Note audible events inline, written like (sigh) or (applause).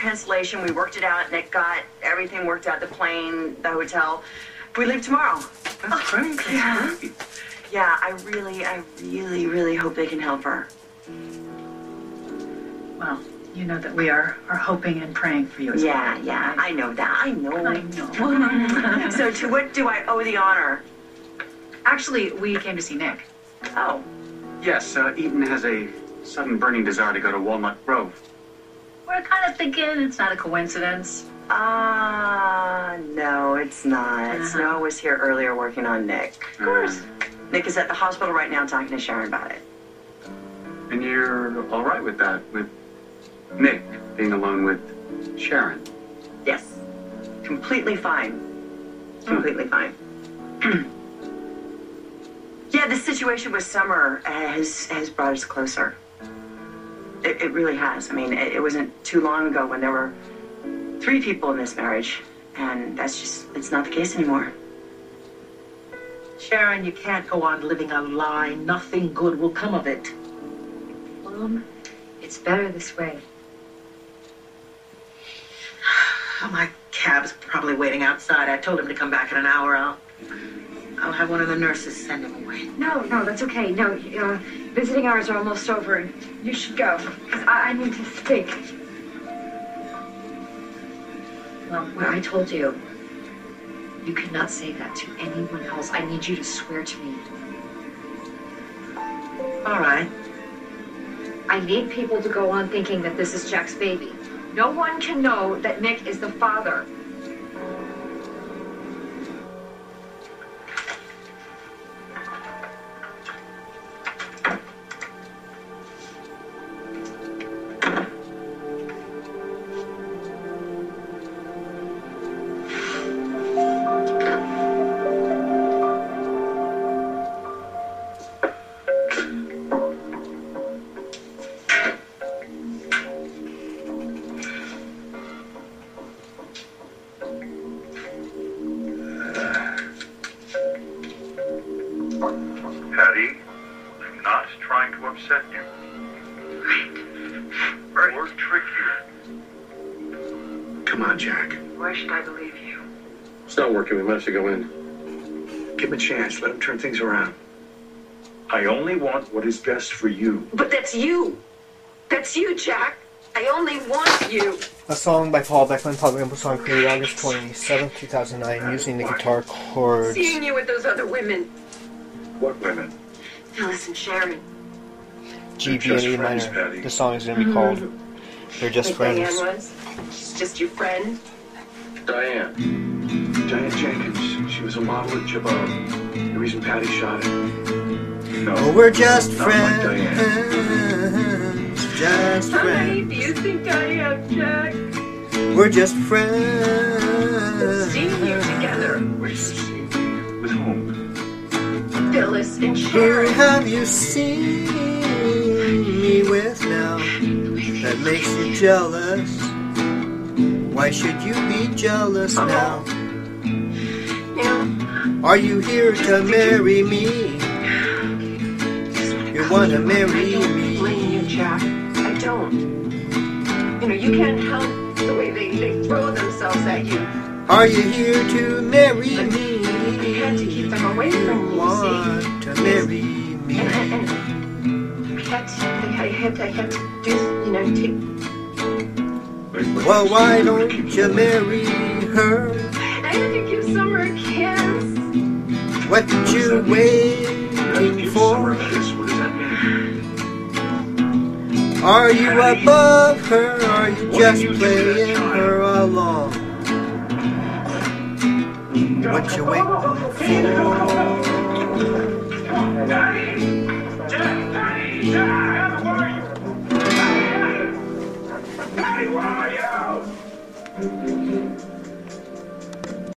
cancellation. We worked it out. Nick got everything worked out. The plane, the hotel. We leave tomorrow. That's great. That's yeah. great. Yeah, I really, I really, really hope they can help her. Well, you know that we are, are hoping and praying for you as Yeah, well. yeah, I know that. I know. I know. (laughs) (laughs) so, to what do I owe the honor? Actually, we came to see Nick. Oh, Yes, uh, Eaton has a sudden burning desire to go to Walnut Grove. We're kind of thinking it's not a coincidence. ah, no, it's not. Uh-huh. Snow was here earlier working on Nick. Of course. Nick is at the hospital right now talking to Sharon about it. And you're all right with that, with Nick being alone with Sharon. Yes, completely fine. Completely fine. (clears throat) yeah, the situation with Summer has has brought us closer. It, it really has. I mean, it, it wasn't too long ago when there were three people in this marriage, and that's just it's not the case anymore. Sharon, you can't go on living a lie. Nothing good will come of it. Mom, it's better this way. Oh, (sighs) my cab's probably waiting outside. I told him to come back in an hour. I'll, I'll have one of the nurses send him away. No, no, that's okay. No, uh, visiting hours are almost over, and you should go. 'cause I, I need to speak. Mom, what I told you, you cannot say that to anyone else. I need you to swear to me. All right. I need people to go on thinking that this is Jack's baby. No one can know that Nick is the father. To upset you. Or trick you. Come on, Jack. Why should I believe you? It's not working. We might have to go in. Give him a chance. Let him turn things around. I only want what is best for you. But that's you. That's you, Jack. I only want you. A song by Paul Beckman, Public Input song created August 27, 2009, using the guitar chords. Seeing you with those other women, What women? Phyllis and Sharon. G, B, and E friends, minor. Patty. The song is going to be called mm-hmm. They're Just like Friends. Diane was. She's just your friend. Diane. Diane Jenkins. She was a model at Jabot. The reason Patty shot her. No. Oh, we're just Not like friends. Just How friends. many do you think I have, Jack? We're just friends. Seeing you together, Wait, see. With whom? Phyllis and Who Sharon. have you seen that makes you jealous? Why should you be jealous now? You Are you here to marry me? You wanna I marry don't blame you, me? Jack. I don't. You know, you can't help the way they, they throw themselves at you. Are you here to marry I me? had to keep them away from You you, see? want to marry me? And, and, and To, do, you know, wait, Well, why don't you marry her? I had to give Summer a kiss. What did you have waiting for? What does that mean? Are you above her? Are you just do you do to that playing her along? What you waiting for? How are you? Hey, where are you?